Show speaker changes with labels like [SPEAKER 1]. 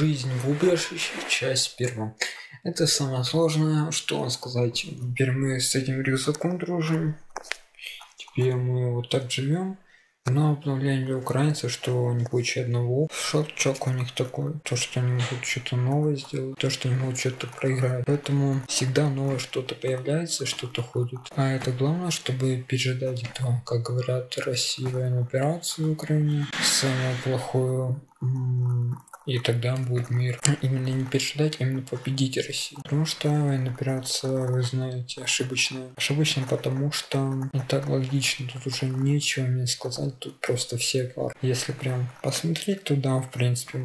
[SPEAKER 1] Жизнь в убежище, часть первая. Это самое сложное, что сказать. Теперь мы с этим рюкзаком дружим. Теперь мы вот так живем. Но обновление для украинцев, что не получат одного. Шотчок у них такой, то, что они могут что-то новое сделать, то, что они могут что-то проиграть. Поэтому всегда новое что-то появляется, что-то ходит. А это главное, чтобы пережидать это, как говорят, Россия военную операцию в Украине, самую плохую и тогда будет мир. Именно не переждать, а именно победить Россию. Потому что военная операция, вы знаете, ошибочная. Ошибочная, потому что не так логично. Тут уже нечего мне сказать, тут просто все класс. Если прям посмотреть, то да, в принципе,